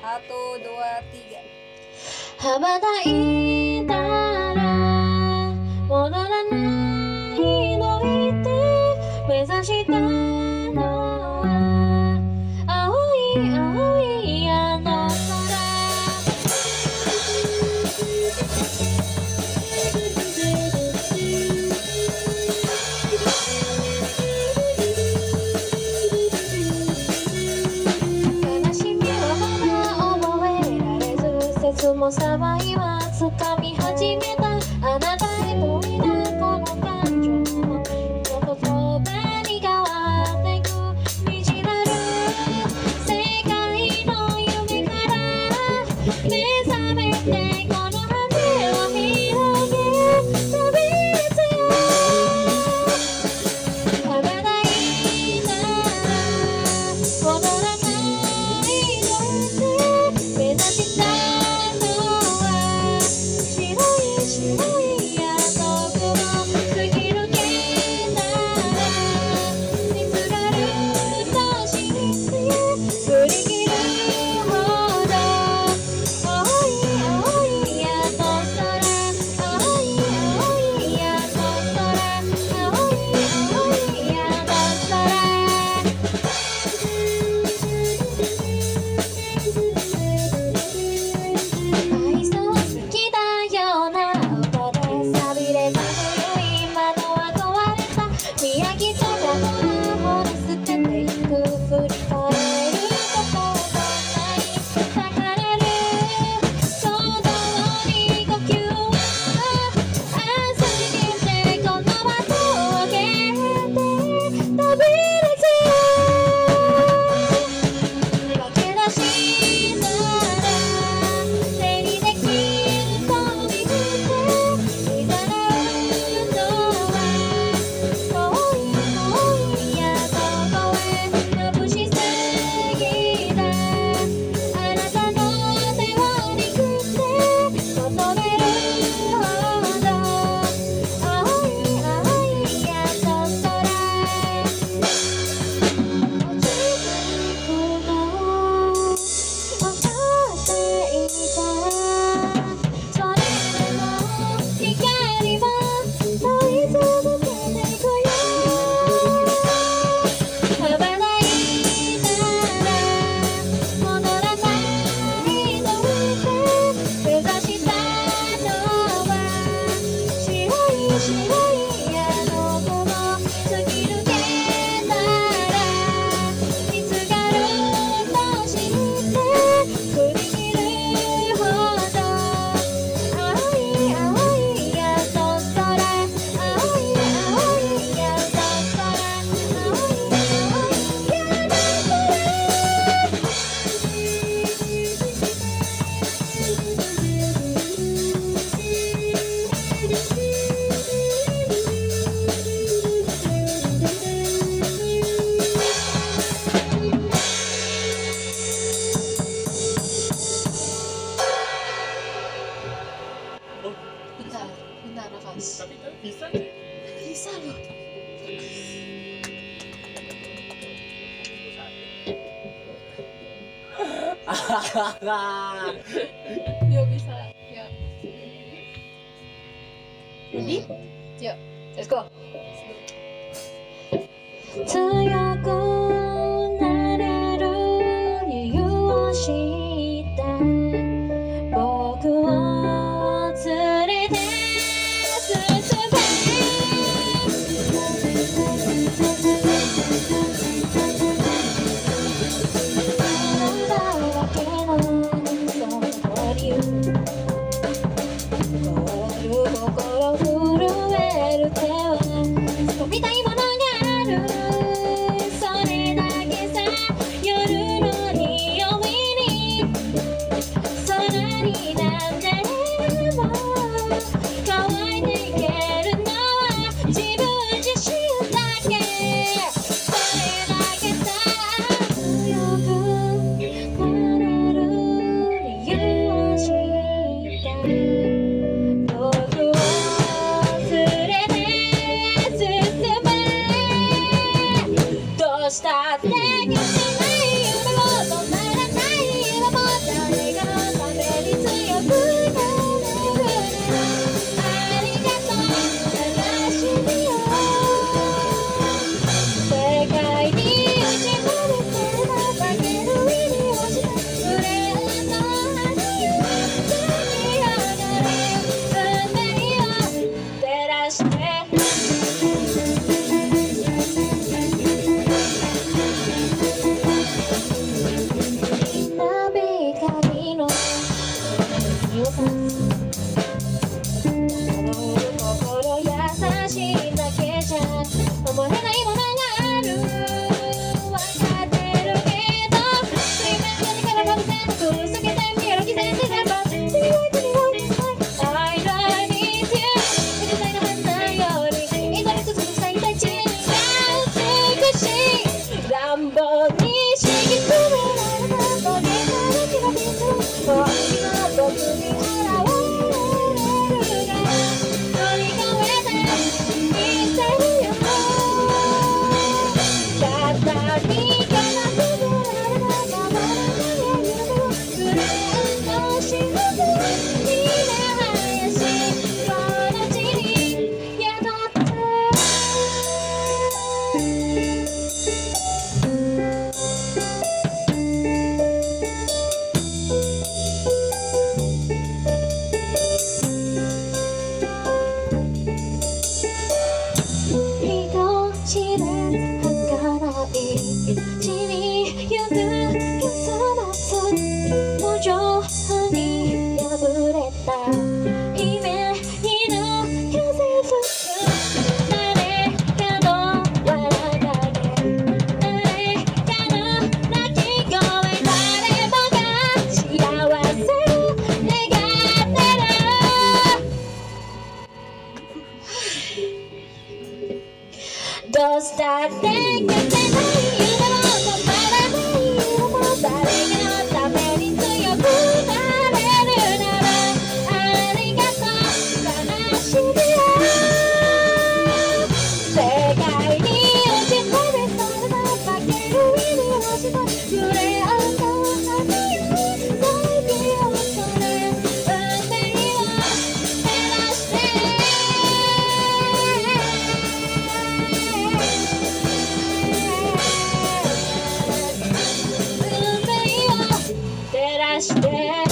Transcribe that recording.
Satu, dua, tiga. Hamba. つも騒いはつかみ始めた。あなたへといたこの感情も言葉に変わってく。未知なる世界の夢から。Yuk bisa. Ya. Ready? Yuk. Let's go. Sayangku. Thank you. stand.